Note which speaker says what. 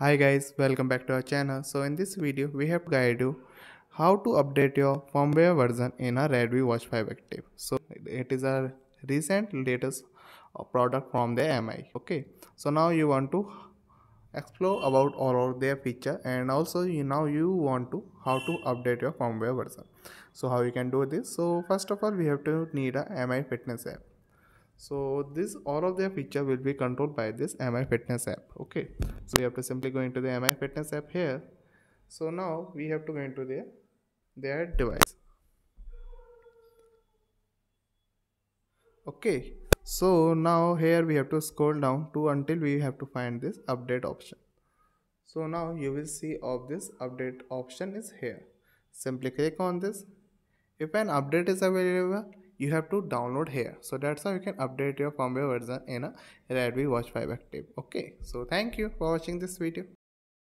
Speaker 1: Hi guys, welcome back to our channel. So in this video, we have guide you how to update your firmware version in a Redmi Watch 5 Active. So it is a recent latest uh, product from the MI. Okay, so now you want to explore about all of their feature and also you now you want to how to update your firmware version. So how you can do this? So first of all, we have to need a MI Fitness app so this all of their feature will be controlled by this mi fitness app okay? So you have to simply go into the mi fitness app here. So now we have to go into their their device. Okay so now here we have to scroll down to until we have to find this update option. So now you will see of this update option is here. Simply click on this. If an update is available you have to download here. So that's how you can update your firmware version in a redmi watch 5 active. Okay. So thank you for watching this video